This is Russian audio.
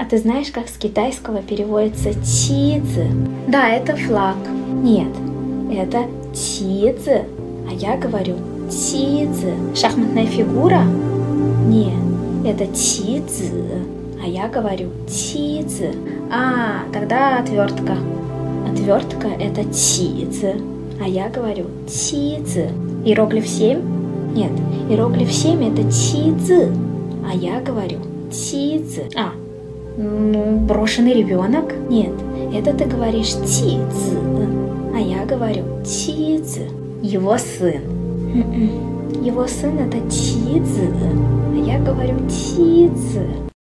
А ты знаешь, как с китайского переводится чицы? Да, это флаг. Нет, это чицы. А я говорю чицы. Шахматная фигура? Нет, это чицы. А я говорю чицы. А, тогда отвертка. Отвертка это чицы. А я говорю чицы. Иероглиф 7? Нет, иероглиф 7 это чицы. А я говорю чицы. А, ну, брошенный ребенок? Нет, это ты говоришь чицы. А я говорю чицы. Его сын. М-м. Его сын это чицы. А я говорю чицы.